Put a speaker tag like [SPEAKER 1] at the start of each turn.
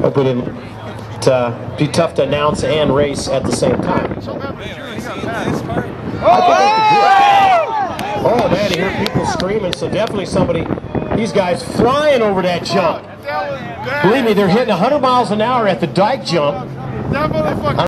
[SPEAKER 1] Hope we didn't be tough to announce and race at the same time. Oh man, you hear people screaming, so definitely somebody, these guys flying over that jump. Believe me, they're hitting 100 miles an hour at the dyke jump.